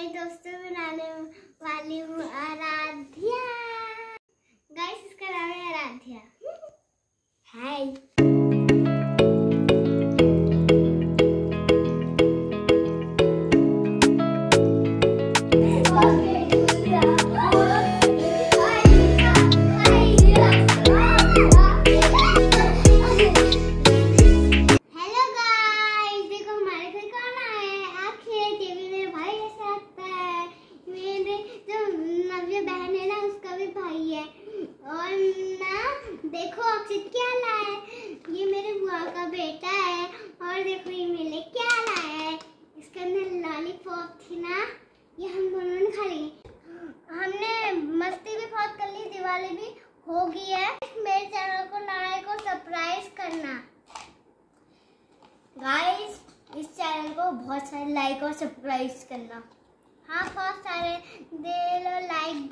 नए दोस्तों बनाने वाली हूँ आराध्या। गाइस इसका नाम है आराध्या। हाय Okay. भाई है। और ना, देखो अक्षित क्या लाया है। ये मेरे बुआ का बेटा है। और देखो ये मेरे क्या लाया है। इसके अंदर लॉलीपॉप थी ना, ये हम दोनों ने खा ली। हमने मस्ती भी बहुत कर ली, दिवाली भी हो गई है। मेरे चैनल को लाइक और सरप्राइज़ करना। गाइस इस चैनल को बहुत सारे लाइक और सब्सक्राइब करना। हाँ बहुत सारे दे लो लाइक भी